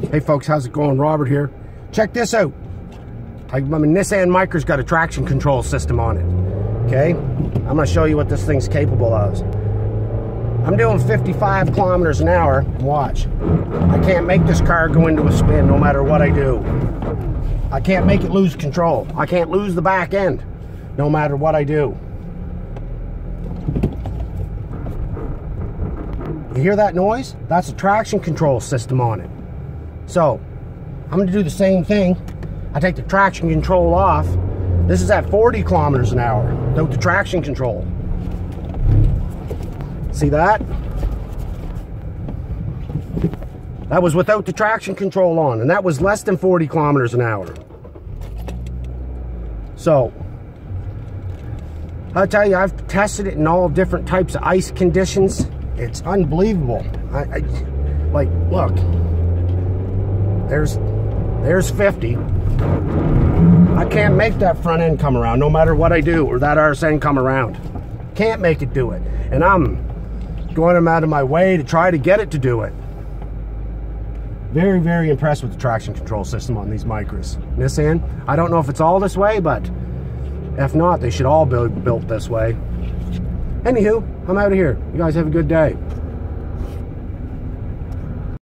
Hey folks, how's it going? Robert here. Check this out. I, I mean, Nissan Micra's got a traction control system on it. Okay? I'm gonna show you what this thing's capable of. I'm doing 55 kilometers an hour. Watch. I can't make this car go into a spin no matter what I do. I can't make it lose control. I can't lose the back end no matter what I do. You hear that noise? That's a traction control system on it. So, I'm gonna do the same thing. I take the traction control off. This is at 40 kilometers an hour without the traction control. See that? That was without the traction control on, and that was less than 40 kilometers an hour. So, I'll tell you, I've tested it in all different types of ice conditions. It's unbelievable. I, I like, look, there's, there's 50. I can't make that front end come around no matter what I do, or that RSN come around. Can't make it do it. And I'm going out of my way to try to get it to do it. Very, very impressed with the traction control system on these Micras. Nissan, I don't know if it's all this way, but if not, they should all be built this way. Anywho, I'm out of here. You guys have a good day.